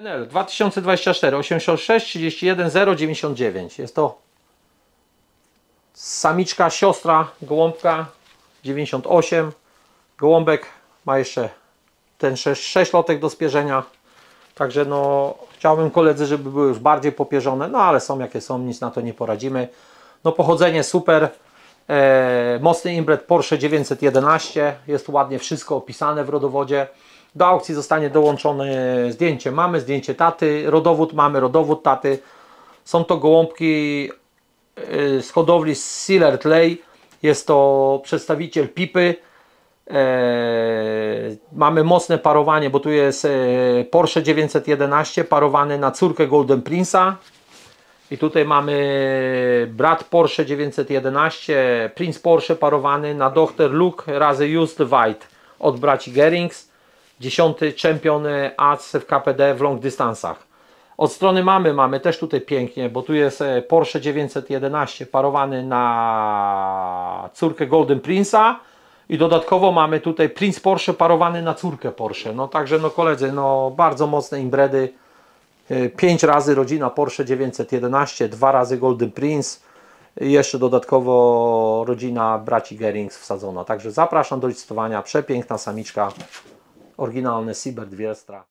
NL 2024 86 31 099 jest to samiczka, siostra gołąbka 98 gołąbek ma jeszcze ten 6, 6 lotek do spierzenia. Także no chciałbym koledzy, żeby były już bardziej popierzone. No ale są jakie są, nic na to nie poradzimy. No pochodzenie super. E, mocny imbret Porsche 911 jest ładnie wszystko opisane w rodowodzie do aukcji zostanie dołączone zdjęcie mamy, zdjęcie taty, rodowód mamy, rodowód taty są to gołąbki y, z hodowli Sealert Lay. Jest to przedstawiciel Pipy. E, mamy mocne parowanie, bo tu jest e, Porsche 911 parowany na córkę Golden Prince'a. I tutaj mamy brat Porsche 911, Prince Porsche parowany na Dr. Luke razy Just White od braci Gerings. Dziesiąty czempion ACE w KPD w long dystansach. Od strony mamy, mamy też tutaj pięknie, bo tu jest e, Porsche 911 parowany na córkę Golden Prince'a i dodatkowo mamy tutaj Prince Porsche parowany na córkę Porsche. No także no koledzy, no bardzo mocne imbredy. E, Pięć razy rodzina Porsche 911, dwa razy Golden Prince i jeszcze dodatkowo rodzina braci Gerings wsadzona. Także zapraszam do licytowania. Przepiękna samiczka, originálne Siber Dviestra.